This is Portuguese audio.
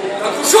Puxou!